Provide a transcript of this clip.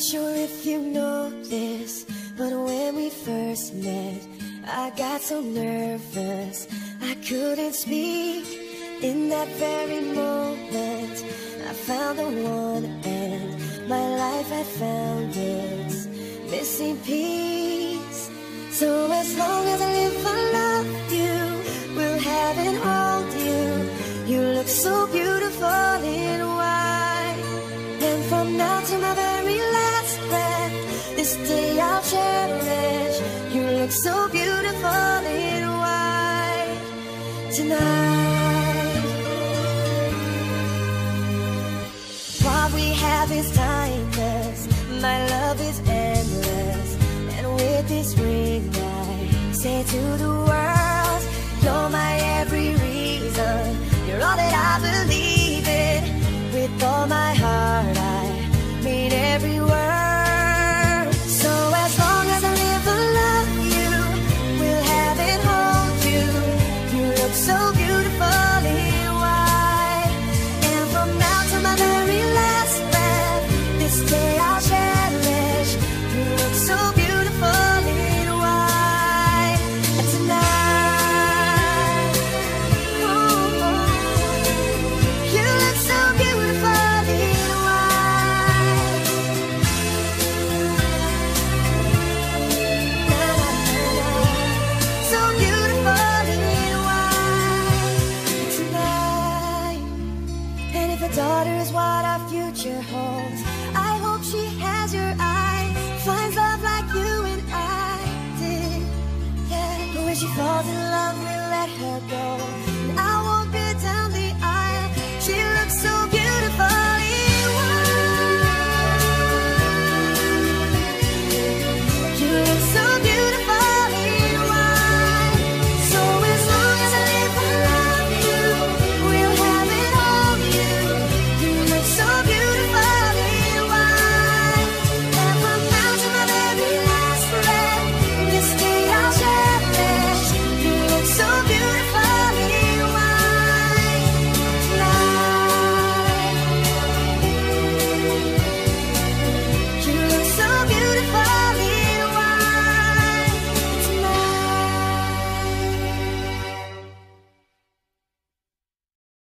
Sure if you know this, but when we first met, I got so nervous I couldn't speak. In that very moment, I found the one, and my life had found its missing piece. So as long as I live, I love day I'll cherish. You look so beautiful in white tonight. What we have is timeless. My love is endless. And with this ring, I say to the world, You're my daughter is what our future holds, I hope she has your eyes, finds love like you and I did. Yeah, but when she falls in love, we'll let her go.